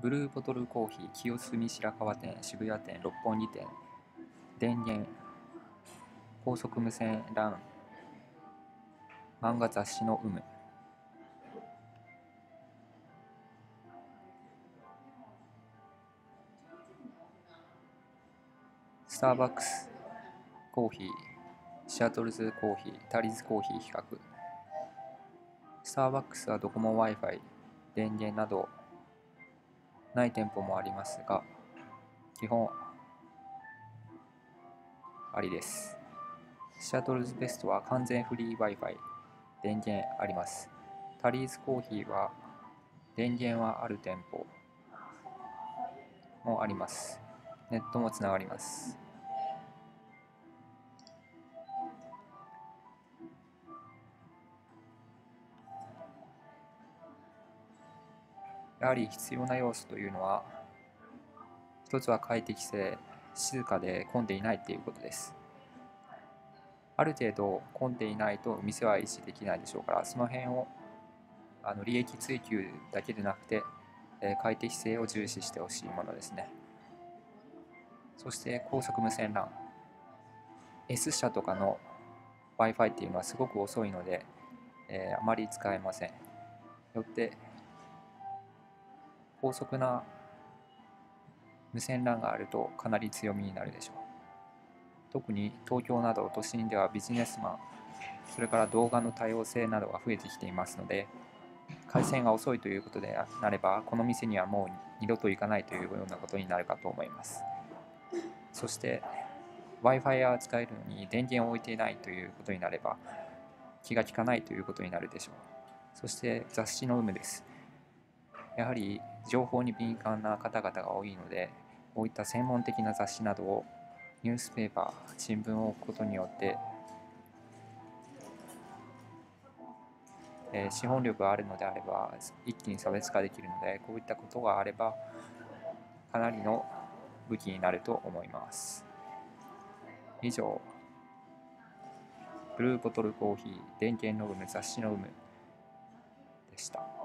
ブルーボトルコーヒー清澄白河店渋谷店六本木店電源高速無線 LAN 漫画雑誌の有無。スターバックスコーヒーシアトルズコーヒータリズコーヒー比較。スターバックスはドコモ Wi-Fi 電源などない店舗もありますが基本ありです。シアトルズベストは完全フリー Wi-Fi 電源あります。タリーズコーヒーは電源はある店舗もあります。ネットもつながります。やはり必要な要素というのは一つは快適性静かで混んでいないということです。ある程度混んでいないと店は維持できないでしょうからその辺をあの利益追求だけでなくて、え、快適性を重視してほしいものですね。そして高速無線 LAN S 社とかの Wi-Fi っていうのはすごく遅いので、えー、あまり使えません。よって高速な無線 LAN があるとかなり強みになるでしょう。特に東京など都心ではビジネスマンそれから動画の多様性などが増えてきていますので回線が遅いということでなればこの店にはもう二度と行かないというようなことになるかと思います。そして Wi-Fi が使えるのに電源を置いていないということになれば気が利かないということになるでしょう。そして雑誌の有無です。やはり情報に敏感な方々が多いのでこういった専門的な雑誌などをニュースペーパー新聞を置くことによって、えー、資本力があるのであれば一気に差別化できるのでこういったことがあればかなりの武器になると思います。以上ブルーボトルコーヒー電源の有無雑誌の有無でした。